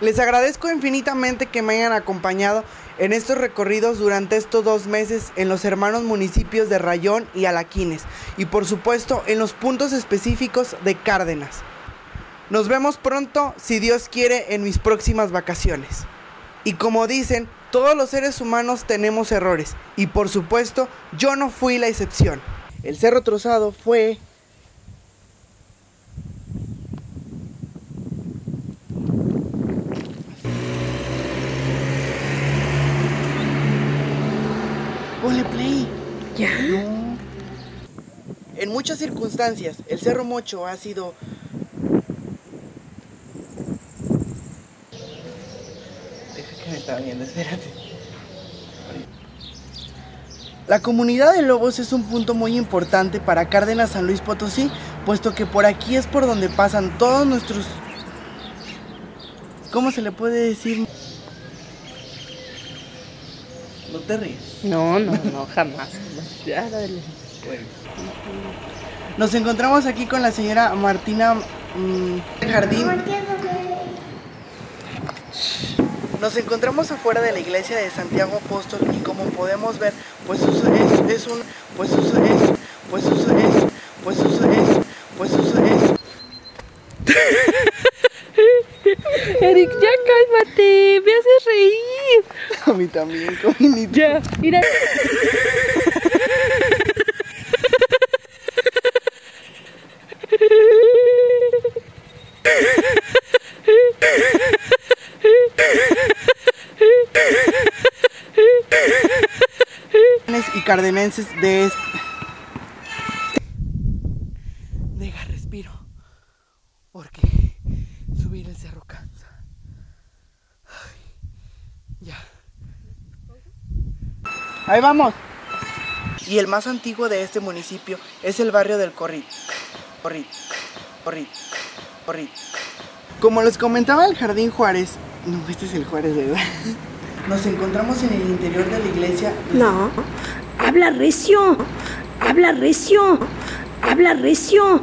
Les agradezco infinitamente que me hayan acompañado en estos recorridos durante estos dos meses en los hermanos municipios de Rayón y Alaquines y por supuesto en los puntos específicos de Cárdenas. Nos vemos pronto, si Dios quiere, en mis próximas vacaciones. Y como dicen, todos los seres humanos tenemos errores y por supuesto yo no fui la excepción. El cerro trozado fue Ponle play. Ya. No. En muchas circunstancias, el Cerro Mocho ha sido. Deja que me está viendo, espérate. La comunidad de lobos es un punto muy importante para Cárdenas San Luis Potosí, puesto que por aquí es por donde pasan todos nuestros. ¿Cómo se le puede decir? No te ríes. No, no, no, jamás. Ya, dale. Nos encontramos aquí con la señora Martina mm, Jardín. Nos encontramos afuera de la iglesia de Santiago Apóstol y como podemos ver, pues es, es- es un, pues es, es- pues es, es- pues es, es- pues es, es- Eric, ya cálmate, me haces reír. A mí también, cominito. Ya, mira. y cardenenses de este. Deja respiro. Porque subir el cerro cansa. Ay, ya. Ahí vamos. Y el más antiguo de este municipio es el barrio del Corrit. Corrit. Corrit. Corrit. Como les comentaba el Jardín Juárez, no, este es el Juárez de verdad. Nos encontramos en el interior de la iglesia No, habla recio. Habla recio. Habla recio.